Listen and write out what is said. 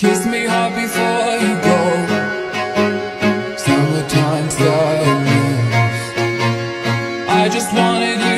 Kiss me hard before you go. Summertime sadness. I just wanted you to.